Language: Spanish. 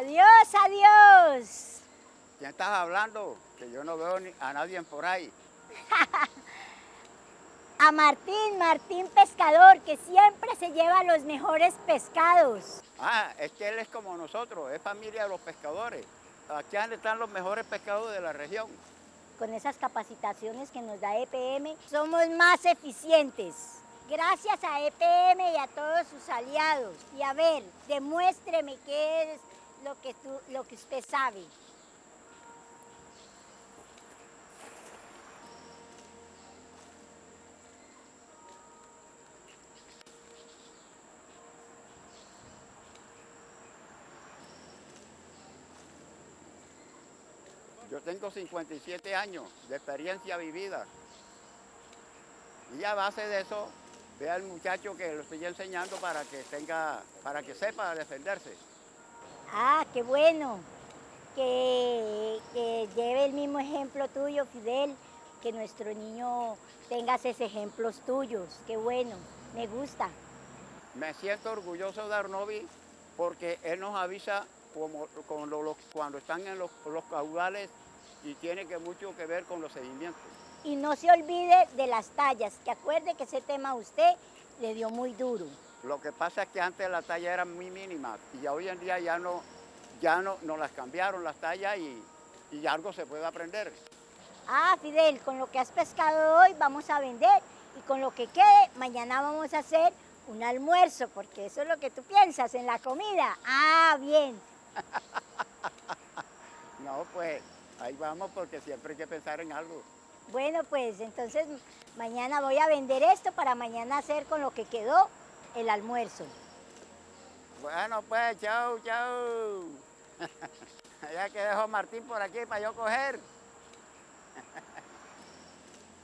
Adiós, adiós. ¿Quién estás hablando? Que yo no veo ni a nadie por ahí. A Martín, Martín Pescador, que siempre se lleva los mejores pescados. Ah, es que él es como nosotros, es familia de los pescadores. Aquí están los mejores pescados de la región. Con esas capacitaciones que nos da EPM, somos más eficientes. Gracias a EPM y a todos sus aliados. Y a ver, demuéstreme qué es lo que, tú, lo que usted sabe. Yo tengo 57 años de experiencia vivida. Y a base de eso, ve al muchacho que lo estoy enseñando para que tenga, para que sepa defenderse. Ah, qué bueno. Que, que lleve el mismo ejemplo tuyo, Fidel, que nuestro niño tenga esos ejemplos tuyos. Qué bueno, me gusta. Me siento orgulloso de Arnovi porque él nos avisa como, cuando están en los, los, caudales y tiene que mucho que ver con los seguimientos. Y no se olvide de las tallas, que acuerde que ese tema a usted le dio muy duro. Lo que pasa es que antes la talla era muy mínima y hoy en día ya no, ya no, no las cambiaron las tallas y, y algo se puede aprender. Ah, Fidel, con lo que has pescado hoy vamos a vender y con lo que quede mañana vamos a hacer un almuerzo, porque eso es lo que tú piensas en la comida. Ah, bien. no, pues ahí vamos porque siempre hay que pensar en algo. Bueno, pues entonces mañana voy a vender esto para mañana hacer con lo que quedó el almuerzo. Bueno, pues, chao, chao. ya que dejo Martín por aquí para yo coger.